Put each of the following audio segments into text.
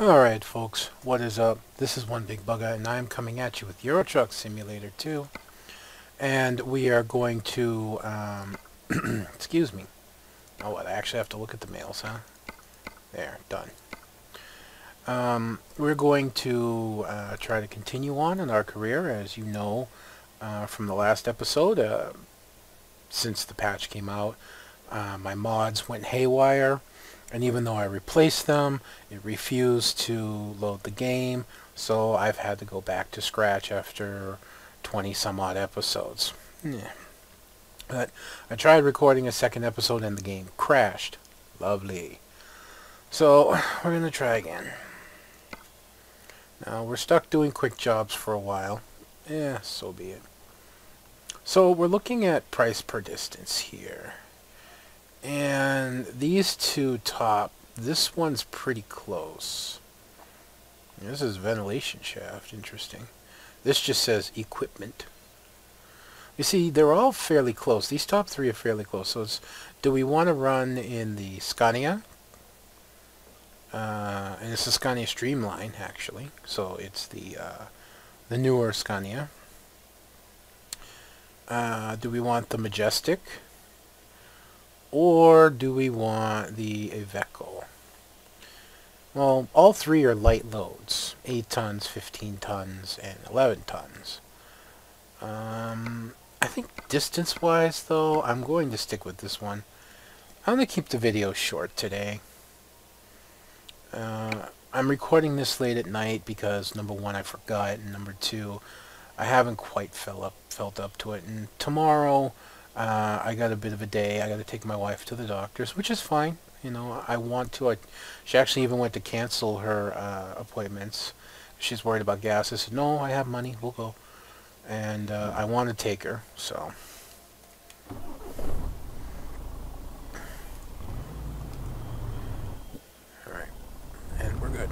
Alright folks, what is up? This is One Big Bugga and I'm coming at you with Euro Truck Simulator 2 and we are going to, um, excuse me, oh what, I actually have to look at the mails, huh? There, done. Um, we're going to uh, try to continue on in our career, as you know uh, from the last episode, uh, since the patch came out, uh, my mods went haywire and even though I replaced them, it refused to load the game, so I've had to go back to scratch after 20 some odd episodes. Yeah. But I tried recording a second episode and the game crashed. Lovely. So, we're going to try again. Now, we're stuck doing quick jobs for a while. Yeah, so be it. So, we're looking at price per distance here. And these two top, this one's pretty close. This is ventilation shaft, interesting. This just says equipment. You see, they're all fairly close. These top three are fairly close. So do we want to run in the Scania? Uh, and it's the Scania Streamline, actually. So it's the, uh, the newer Scania. Uh, do we want the Majestic? Or do we want the Iveco? Well, all three are light loads. 8 tons, 15 tons, and 11 tons. Um, I think distance-wise, though, I'm going to stick with this one. I'm going to keep the video short today. Uh, I'm recording this late at night because, number one, I forgot, and number two, I haven't quite felt up, felt up to it. And tomorrow, uh, I got a bit of a day. I got to take my wife to the doctor's, which is fine. You know, I want to. I, she actually even went to cancel her uh, appointments. She's worried about gas. I said, no, I have money. We'll go. And uh, I want to take her, so. Alright. And we're good.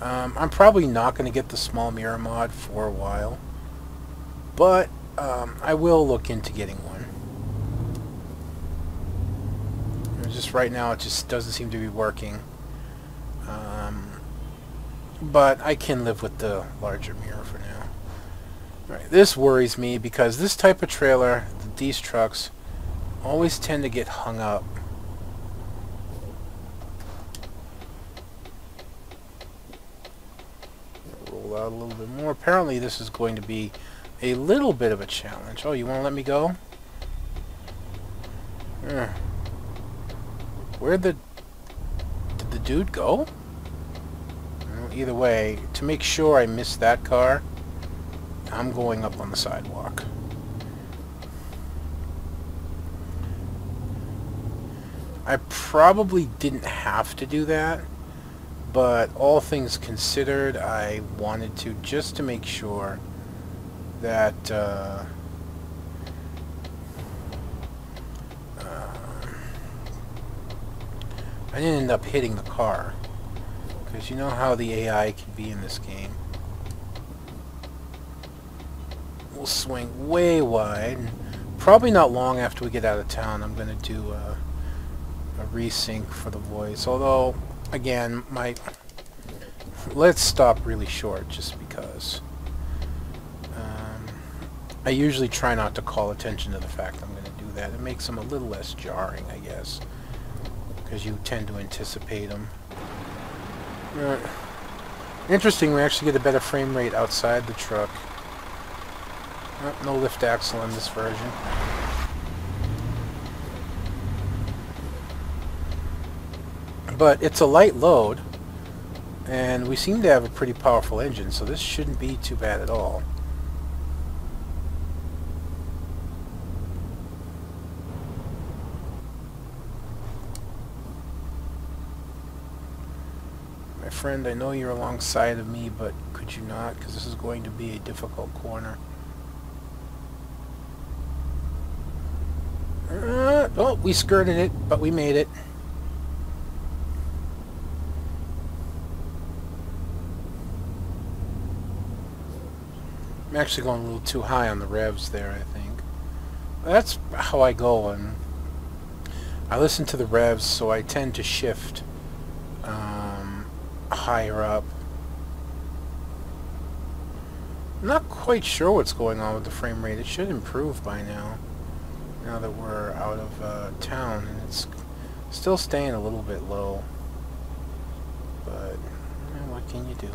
Um, I'm probably not going to get the small mirror mod for a while. But um, I will look into getting one. Just right now it just doesn't seem to be working. Um, but I can live with the larger mirror for now. Right, this worries me because this type of trailer, these trucks, always tend to get hung up. Roll out a little bit more. Apparently this is going to be a little bit of a challenge. Oh, you want to let me go? Where'd the... Did the dude go? Well, either way, to make sure I miss that car, I'm going up on the sidewalk. I probably didn't have to do that, but all things considered, I wanted to just to make sure that uh, uh, I didn't end up hitting the car because you know how the AI can be in this game. We'll swing way wide. Probably not long after we get out of town I'm going to do a, a resync for the voice. Although, again, my... Let's stop really short just because. I usually try not to call attention to the fact I'm going to do that. It makes them a little less jarring, I guess, because you tend to anticipate them. Interesting, we actually get a better frame rate outside the truck. No lift axle in this version. But it's a light load, and we seem to have a pretty powerful engine, so this shouldn't be too bad at all. Friend, I know you're alongside of me, but could you not? Because this is going to be a difficult corner. Uh, oh, we skirted it, but we made it. I'm actually going a little too high on the revs there, I think. That's how I go, and I listen to the revs, so I tend to shift um, higher up. I'm not quite sure what's going on with the frame rate. It should improve by now, now that we're out of uh, town, and it's still staying a little bit low. But, what can you do?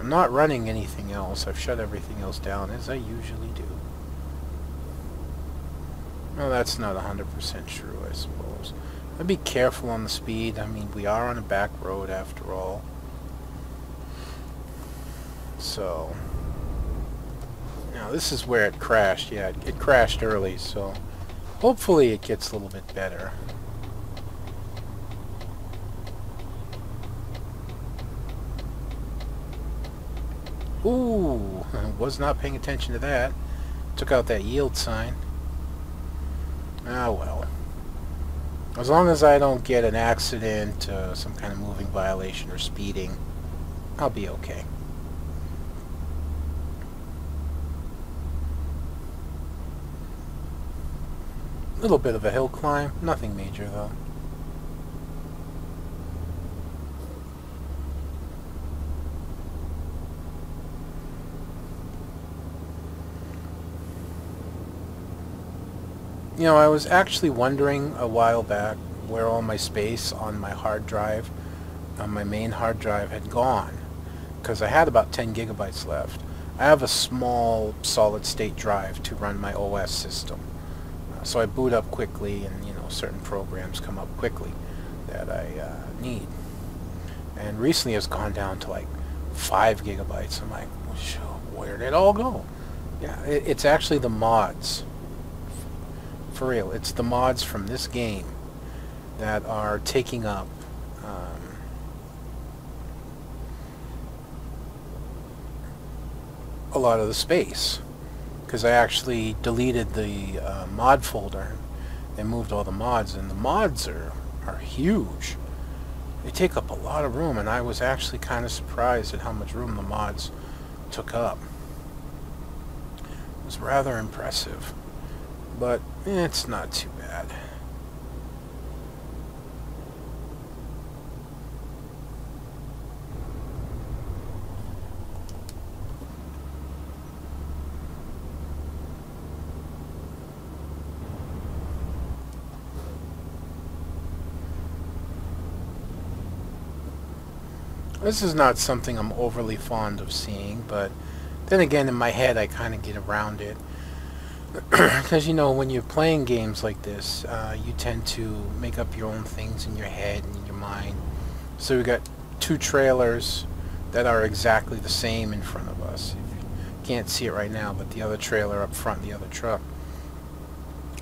I'm not running anything else. I've shut everything else down, as I usually do. Well, that's not 100% true, I suppose. I'd be careful on the speed. I mean, we are on a back road after all. So, now this is where it crashed. Yeah, it, it crashed early, so hopefully it gets a little bit better. Ooh, I was not paying attention to that. Took out that yield sign. Ah, well. As long as I don't get an accident, uh, some kind of moving violation or speeding, I'll be okay. Little bit of a hill climb, nothing major though. You know, I was actually wondering a while back where all my space on my hard drive, on my main hard drive, had gone. Because I had about 10 gigabytes left. I have a small solid-state drive to run my OS system. Uh, so I boot up quickly and, you know, certain programs come up quickly that I uh, need. And recently it's gone down to like 5 gigabytes. I'm like, where did it all go? Yeah, it, it's actually the mods for real. It's the mods from this game that are taking up um, a lot of the space. Because I actually deleted the uh, mod folder and moved all the mods, and the mods are, are huge. They take up a lot of room, and I was actually kind of surprised at how much room the mods took up. It was rather impressive but it's not too bad. This is not something I'm overly fond of seeing, but then again, in my head, I kind of get around it because you know when you're playing games like this uh, you tend to make up your own things in your head and in your mind. So we got two trailers that are exactly the same in front of us. You can't see it right now but the other trailer up front the other truck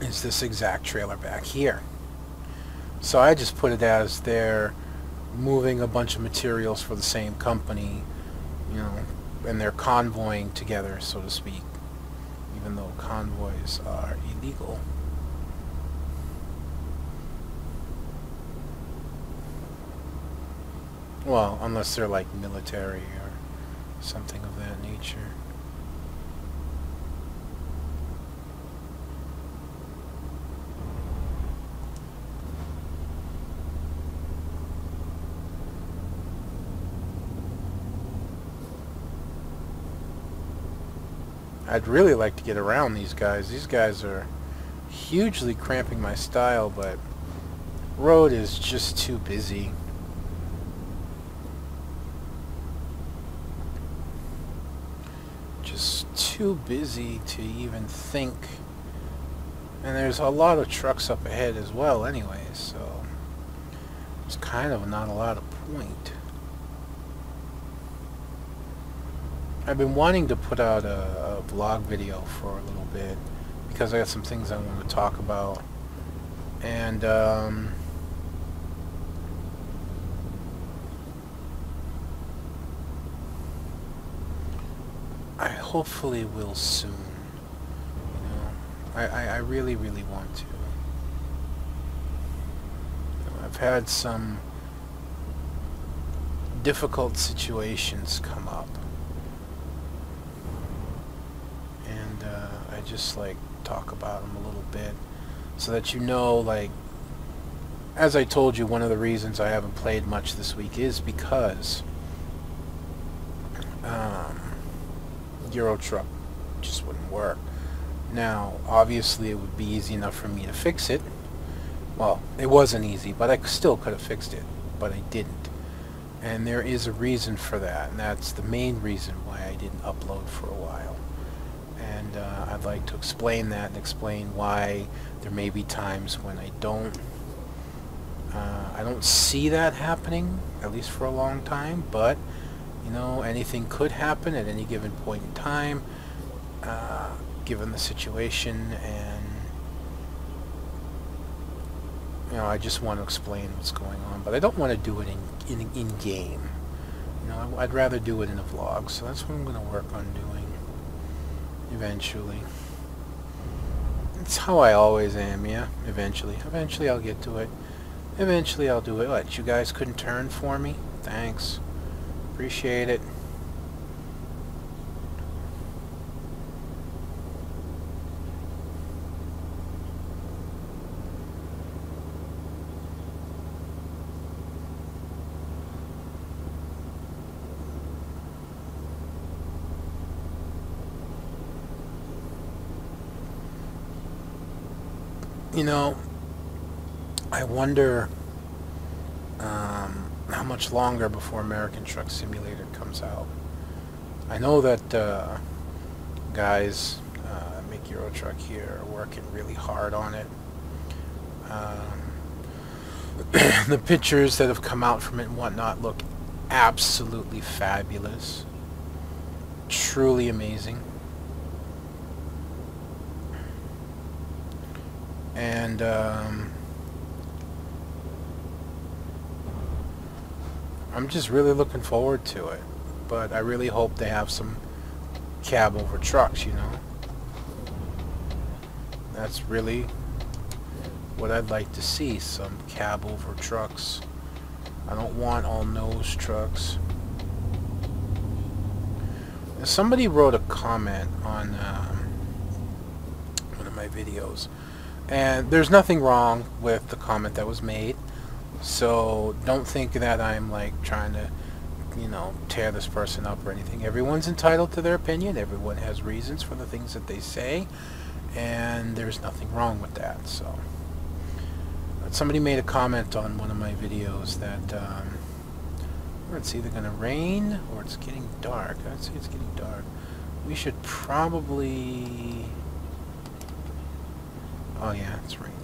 is this exact trailer back here. So I just put it as they're moving a bunch of materials for the same company you know and they're convoying together so to speak even though convoys are illegal. Well, unless they're like military or something of that nature. I'd really like to get around these guys. These guys are hugely cramping my style, but road is just too busy. Just too busy to even think. And there's a lot of trucks up ahead as well anyway, so it's kind of not a lot of point. I've been wanting to put out a, a, vlog video for a little bit because I got some things I want to talk about. And um, I hopefully will soon you know? I, I, I really really want to. I've had some difficult situations come up I just like talk about them a little bit so that you know like as I told you, one of the reasons I haven't played much this week is because um, Euro Truck just wouldn't work. Now, obviously, it would be easy enough for me to fix it. Well, it wasn't easy, but I still could have fixed it, but I didn't. And there is a reason for that, and that's the main reason why I didn't upload for a while. And uh, I'd like to explain that and explain why there may be times when I don't uh, I don't see that happening, at least for a long time, but you know, anything could happen at any given point in time, uh, given the situation, and you know, I just want to explain what's going on, but I don't want to do it in in, in game. You know, I'd rather do it in a vlog, so that's what I'm going to work on doing eventually. It's how I always am, yeah. Eventually, eventually I'll get to it. Eventually I'll do it. What, you guys couldn't turn for me? Thanks. Appreciate it. You know, I wonder um, how much longer before American Truck Simulator comes out. I know that uh, guys uh, make Euro Truck here are working really hard on it. Um, the pictures that have come out from it and whatnot look absolutely fabulous. Truly amazing. And um, I'm just really looking forward to it. But I really hope they have some cab over trucks, you know. That's really what I'd like to see, some cab over trucks. I don't want all nose trucks. Somebody wrote a comment on um, one of my videos, and there's nothing wrong with the comment that was made. So don't think that I'm like trying to, you know, tear this person up or anything. Everyone's entitled to their opinion. Everyone has reasons for the things that they say, and there's nothing wrong with that. So somebody made a comment on one of my videos that um, it's either going to rain or it's getting dark. I'd say it's getting dark. We should probably... Oh yeah, it's raining.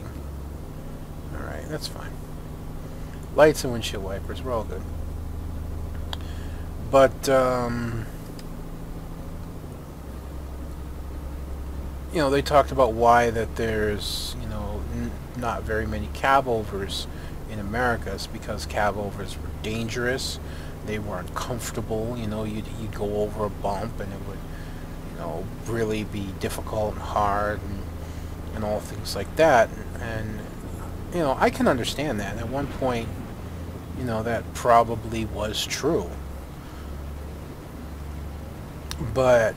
Alright, that's fine. Lights and windshield wipers, we're all good. But, um, you know, they talked about why that there's, you know, not very many cabovers in America. It's because cabovers were dangerous. They weren't comfortable. You know, you'd, you'd go over a bump and it would, you know, really be difficult and hard and, and all things like that. And, you know, I can understand that. At one point, you know, that probably was true. But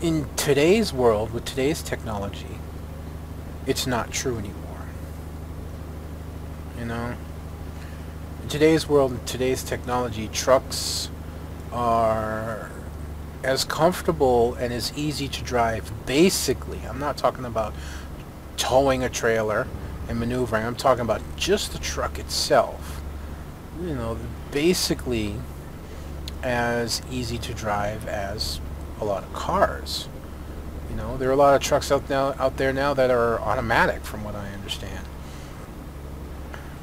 in today's world, with today's technology, it's not true anymore. You know? In today's world, in today's technology, trucks are as comfortable and as easy to drive, basically. I'm not talking about towing a trailer and maneuvering. I'm talking about just the truck itself. You know, basically as easy to drive as a lot of cars. You know, there are a lot of trucks out now out there now that are automatic, from what I understand.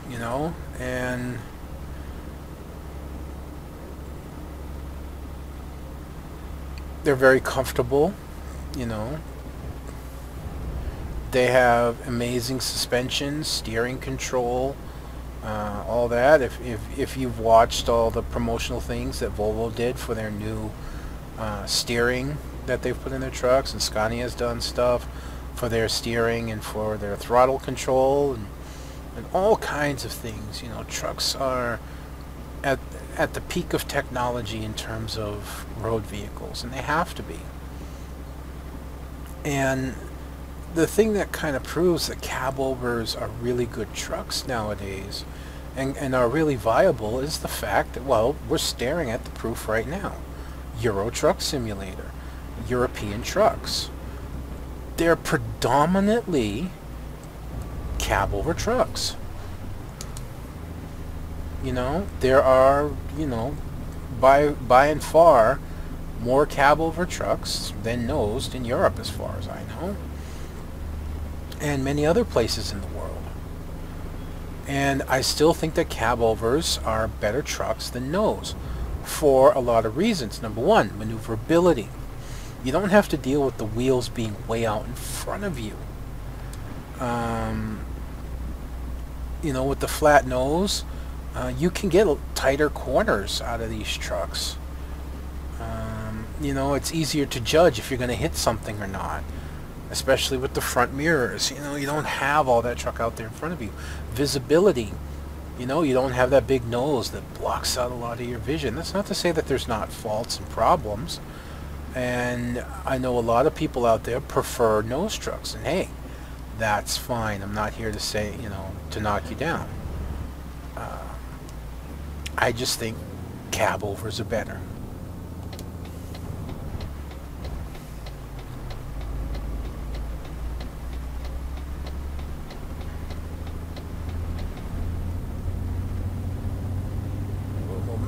You know, and they're very comfortable. You know, they have amazing suspension, steering control, uh, all that. If, if, if you've watched all the promotional things that Volvo did for their new uh, steering that they've put in their trucks, and Scania has done stuff for their steering and for their throttle control and, and all kinds of things. You know, trucks are at, the peak of technology in terms of road vehicles, and they have to be. And the thing that kind of proves that cab overs are really good trucks nowadays and, and are really viable is the fact that, well, we're staring at the proof right now. Euro Truck Simulator, European trucks. They're predominantly cab over trucks. You know, there are, you know, by, by and far more cab over trucks than nosed in Europe as far as I know. And many other places in the world. And I still think that cab overs are better trucks than nose for a lot of reasons. Number one, maneuverability. You don't have to deal with the wheels being way out in front of you. Um, you know, with the flat nose, uh, you can get tighter corners out of these trucks. Um, you know, it's easier to judge if you're going to hit something or not especially with the front mirrors. You know, you don't have all that truck out there in front of you. Visibility. You know, you don't have that big nose that blocks out a lot of your vision. That's not to say that there's not faults and problems. And I know a lot of people out there prefer nose trucks. And hey, that's fine. I'm not here to say, you know, to knock you down. Uh, I just think cab overs are better.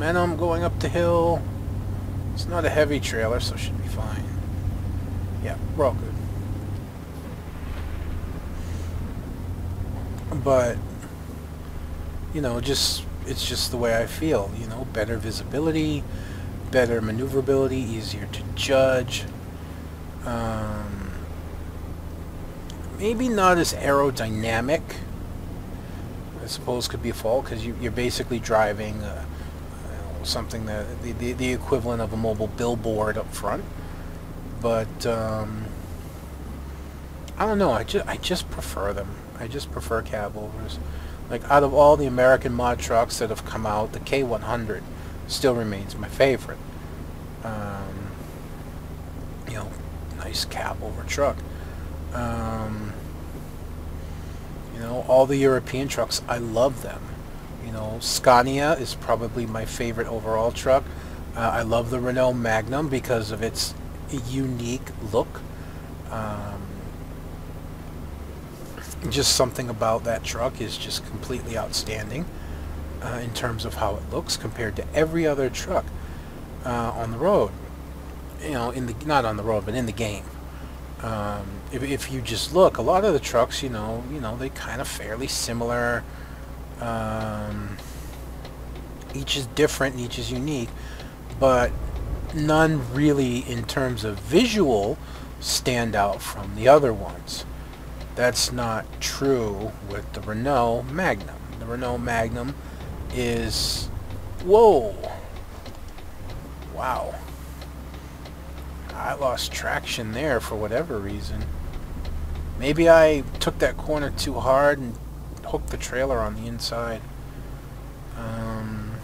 momentum going up the hill. It's not a heavy trailer, so should be fine. Yeah, we're all good. But, you know, just it's just the way I feel, you know, better visibility, better maneuverability, easier to judge. Um, maybe not as aerodynamic, I suppose could be a fault, because you, are basically driving a, something that the, the, the, equivalent of a mobile billboard up front. But um, I don't know. I just I just prefer them. I just prefer cab overs. Like out of all the American mod trucks that have come out, the K100 still remains my favorite. Um, you know, nice cab over truck. Um, you know, all the European trucks, I love them. You know, Scania is probably my favorite overall truck. Uh, I love the Renault Magnum because of its unique look. Um, just something about that truck is just completely outstanding uh, in terms of how it looks compared to every other truck uh, on the road. You know, in the not on the road, but in the game. Um, if, if you just look, a lot of the trucks, you know, you know, they kind of fairly similar. Um, each is different, each is unique, but none really, in terms of visual, stand out from the other ones. That's not true with the Renault Magnum. The Renault Magnum is... Whoa! Wow. I lost traction there for whatever reason. Maybe I took that corner too hard and hooked the trailer on the inside. Um,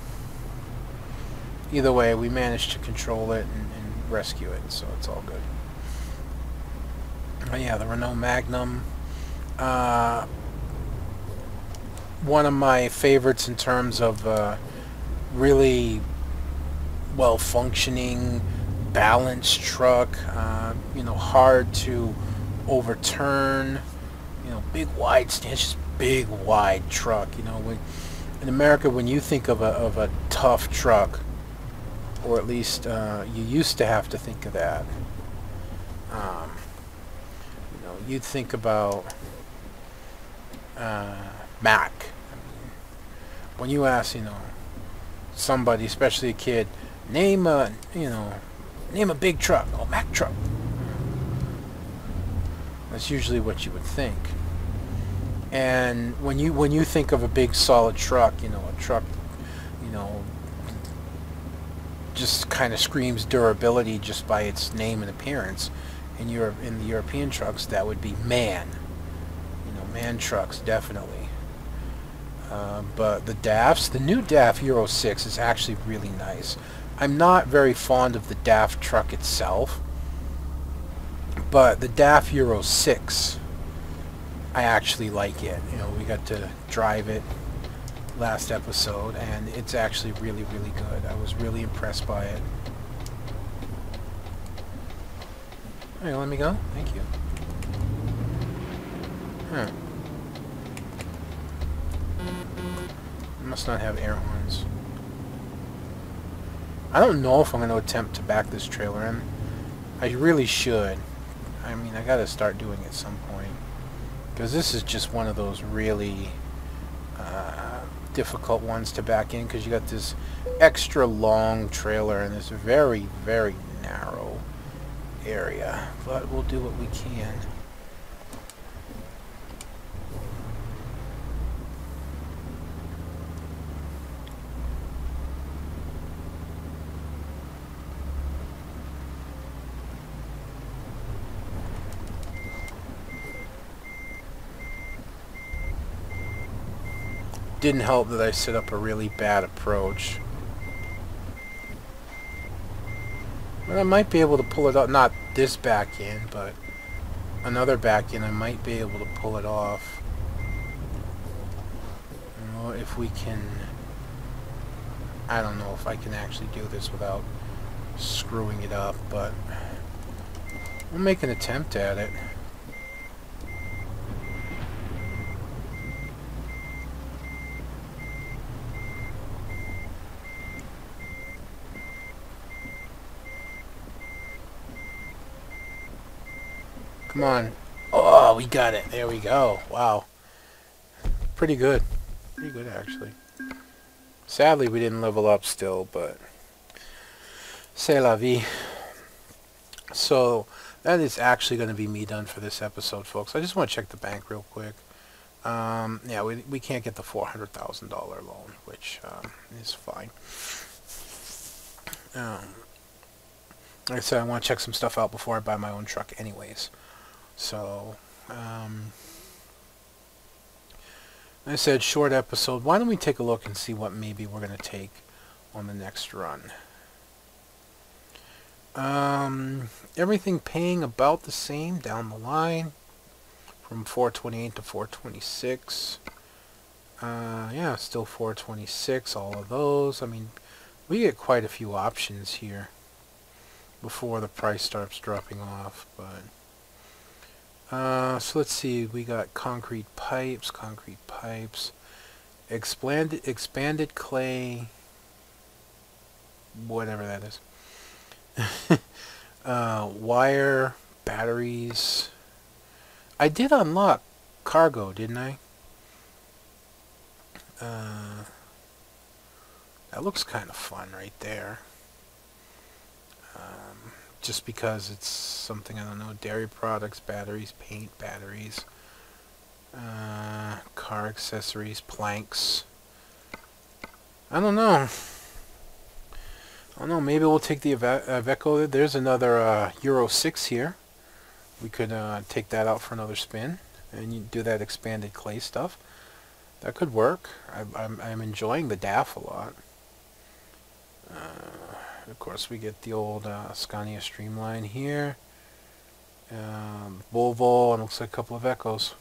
either way, we managed to control it and, and rescue it, so it's all good. But yeah, the Renault Magnum. Uh, one of my favorites in terms of uh, really well-functioning, balanced truck. Uh, you know, hard to overturn. You know, big wide stance, big wide truck. You know, when, in America, when you think of a of a tough truck, or at least uh, you used to have to think of that. Um, you know, you'd think about uh. I mean, when you ask, you know, somebody, especially a kid, name a, you know, name a big truck. Oh, Mack truck. That's usually what you would think. And when you when you think of a big solid truck, you know, a truck, you know, just kind of screams durability just by its name and appearance. In Europe, in the European trucks, that would be MAN. MAN trucks definitely. Uh, but the DAFs, the new DAF Euro 6 is actually really nice. I'm not very fond of the DAF truck itself, but the DAF Euro 6 I actually like it. You know, we got to drive it last episode, and it's actually really, really good. I was really impressed by it. Hey, let me go? Thank you. Huh. must not have air horns. I don't know if I'm going to attempt to back this trailer in. I really should. I mean, I got to start doing it at some point. Because this is just one of those really uh, difficult ones to back in because you got this extra long trailer in this very, very narrow area. But we'll do what we can. Didn't help that I set up a really bad approach. But I might be able to pull it off. Not this back in, but another back in. I might be able to pull it off. If we can... I don't know if I can actually do this without screwing it up, but we'll make an attempt at it. Come on. Oh, we got it. There we go. Wow. Pretty good. Pretty good, actually. Sadly, we didn't level up still, but... C'est la vie. So, that is actually going to be me done for this episode, folks. I just want to check the bank real quick. Um, yeah, we, we can't get the $400,000 loan, which um, is fine. Um, like I said, I want to check some stuff out before I buy my own truck anyways. So, um, I said short episode. Why don't we take a look and see what maybe we're going to take on the next run. Um, everything paying about the same down the line from 428 to 426. Uh, yeah, still 426, all of those. I mean, we get quite a few options here before the price starts dropping off, but... Uh, so let's see, we got concrete pipes, concrete pipes, expanded, expanded clay, whatever that is, uh, wire, batteries. I did unlock cargo, didn't I? Uh, that looks kind of fun right there. Um, just because it's something, I don't know, dairy products, batteries, paint, batteries, uh, car accessories, planks. I don't know. I don't know, maybe we'll take the Iveco. There's another uh, Euro 6 here. We could uh, take that out for another spin and you do that expanded clay stuff. That could work. I, I'm, I'm enjoying the DAF a lot. Uh, of course, we get the old uh, Scania Streamline here. Um, Volvo, and looks like a couple of Echoes.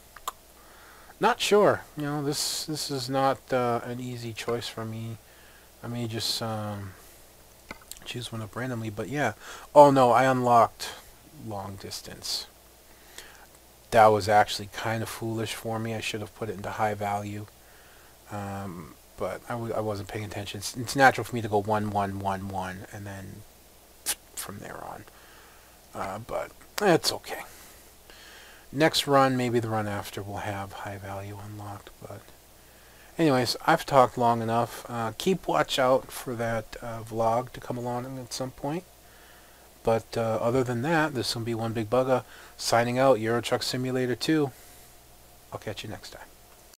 Not sure. You know, this this is not uh, an easy choice for me. I may just um, choose one up randomly, but yeah. Oh no, I unlocked long distance. That was actually kind of foolish for me. I should have put it into high value. Um, but I w I wasn't paying attention. It's, it's, natural for me to go one, one, one, one, and then from there on. Uh, but it's okay. Next run, maybe the run after, will have high value unlocked. But anyways, I've talked long enough. Uh, keep watch out for that uh, vlog to come along at some point. But uh, other than that, this will be one big bugga. Signing out, Euro Truck Simulator 2. I'll catch you next time.